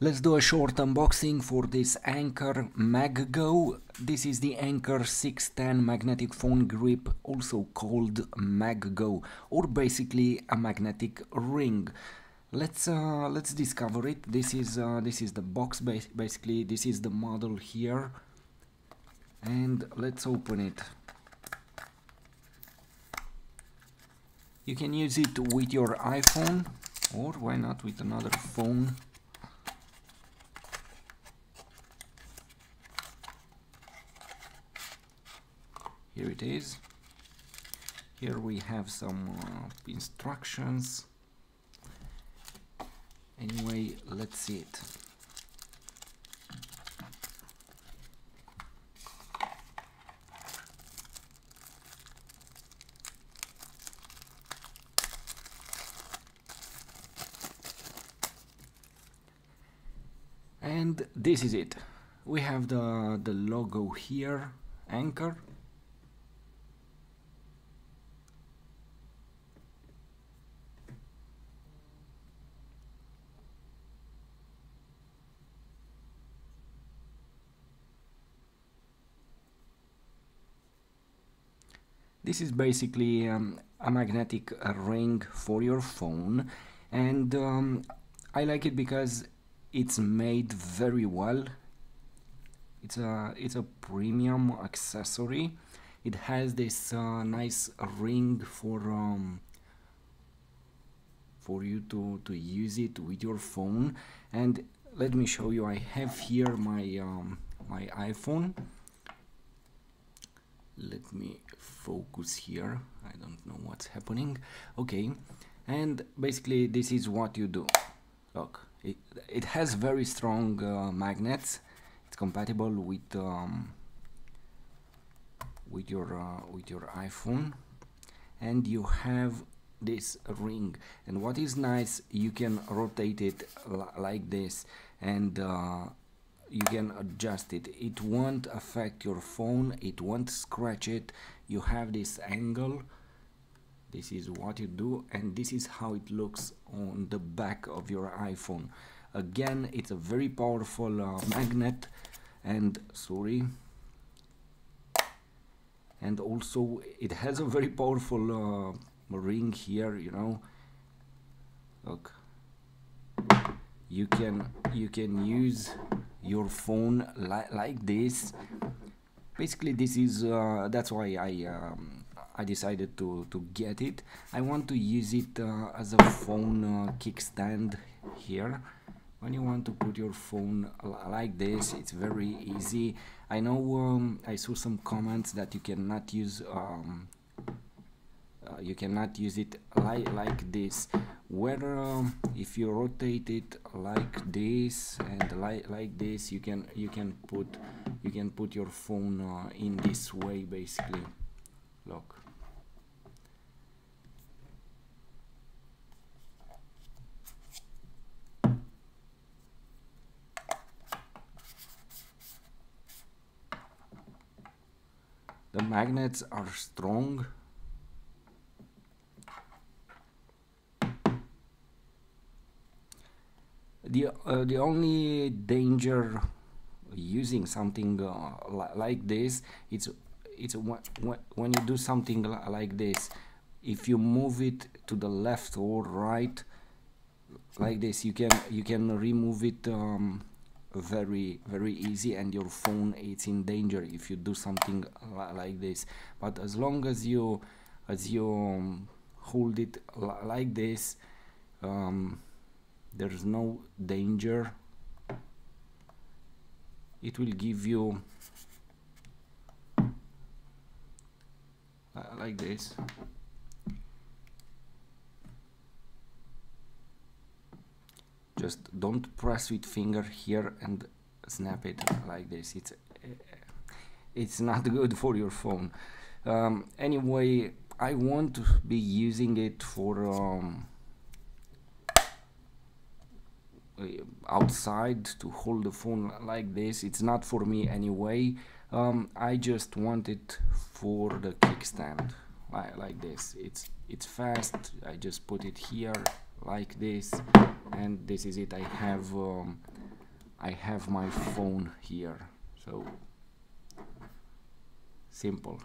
Let's do a short unboxing for this Anker MagGo. This is the Anker 610 magnetic phone grip, also called MagGo, or basically a magnetic ring. Let's uh, let's discover it. This is uh, this is the box. Basically, this is the model here, and let's open it. You can use it with your iPhone, or why not with another phone. Here it is. Here we have some uh, instructions. Anyway let's see it. And this is it. We have the the logo here Anker This is basically um, a magnetic ring for your phone and um, I like it because it's made very well. It's a, it's a premium accessory. It has this uh, nice ring for um, for you to, to use it with your phone and let me show you I have here my um, my iPhone let me focus here. I don't know what's happening. Okay. And basically this is what you do. Look it, it has very strong uh, magnets. It's compatible with um, with your uh, with your iPhone. And you have this ring. And what is nice you can rotate it like this. And uh, you can adjust it. It won't affect your phone. It won't scratch it. You have this angle. This is what you do and this is how it looks on the back of your iPhone. Again it's a very powerful uh, magnet and sorry. And also it has a very powerful uh, ring here you know. Look. You can you can use your phone li like this. Basically this is uh, that's why I um, I decided to to get it. I want to use it uh, as a phone uh, kickstand here. When you want to put your phone like this it's very easy. I know um, I saw some comments that you cannot use um, uh, you cannot use it like like this. Where um, if you rotate it like this and like like this you can you can put you can put your phone uh, in this way basically. Look. The magnets are strong the uh, the only danger using something uh, li like this it's it's when you do something like this if you move it to the left or right like this you can you can remove it um, very very easy and your phone it's in danger if you do something like this. But as long as you as you um, hold it like this um, there's no danger. It will give you uh, like this. Just don't press with finger here and snap it like this. It's it's not good for your phone. Um, anyway I want to be using it for um, uh, outside to hold the phone like this. It's not for me anyway. Um, I just want it for the kickstand like, like this. It's it's fast. I just put it here like this. And this is it. I have um, I have my phone here. So simple